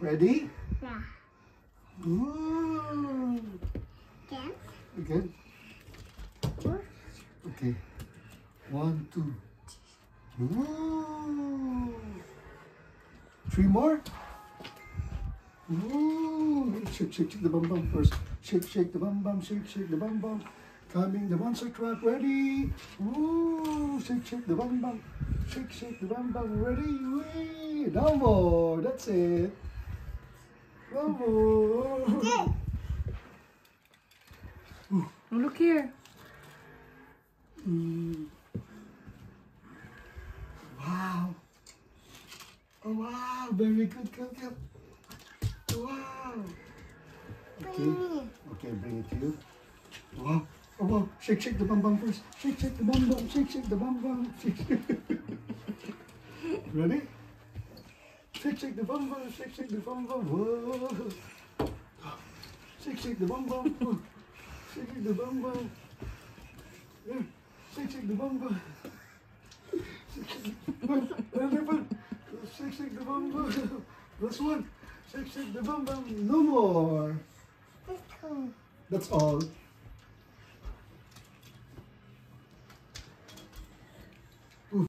Ready? Yeah. Ooh. Again. Again. Okay. One, two. Ooh. Three more. Ooh. Shake, shake, shake the bum bum first. Shake, shake the bum bum. Shake, shake the bum bum. Coming the monster truck. Ready? Ooh. Shake, shake the bum bum. Shake, shake the bum bum. Ready? Wee. No more. That's it. No more. Oh, look here. Mm. Wow. Oh, wow. Very good, good, good. Wow. Okay. Okay, bring it to you. Wow. Oh, wow. Shake, shake the bum bum first. Shake, shake the bum bum. Shake, shake the bum bum. Shake, shake. Ready? Shake, shake the bum bum. Shake, shake the bum bum. Whoa. Shake, shake the bum bum. Shake, shake the bum bum. Yeah. Shake, shake the bum bum. Shake, shake the bum bum. Shake, shake the bum bum. Last one. Shake, shake the bum bum. No more. This one. That's all.